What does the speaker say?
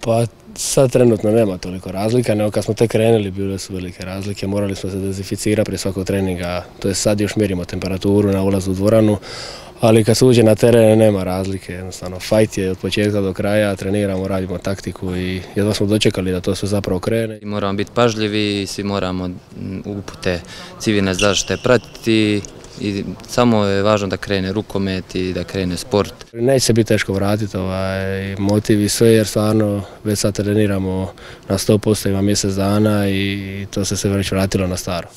Pa sad trenutno nema toliko razlika, nego kad smo tek krenuli bile su velike razlike, morali smo se dezinficirati prije svakog treninga, to je sad još mjerimo temperaturu na ulazu u dvoranu, ali kad se uđe na teren nema razlike, jednostavno fajt je od početka do kraja, treniramo, radimo taktiku i jedva smo dočekali da to sve zapravo krene. Moramo biti pažljivi svi moramo upute civilne zaštite pratiti i samo je važno da krene rukomet i da krene sport. Neće se biti teško vratiti, ovaj, motiv i sve jer stvarno već sad treniramo na 100% ima mjesec dana i to se sve već vratilo na staro.